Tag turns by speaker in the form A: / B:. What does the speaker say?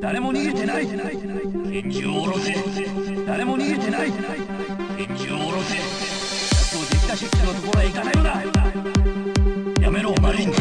A: 誰も逃げてない。返事を下ろせない。返事を下ろせシャツをディクタシックのところへ行かない。のだやめろマリン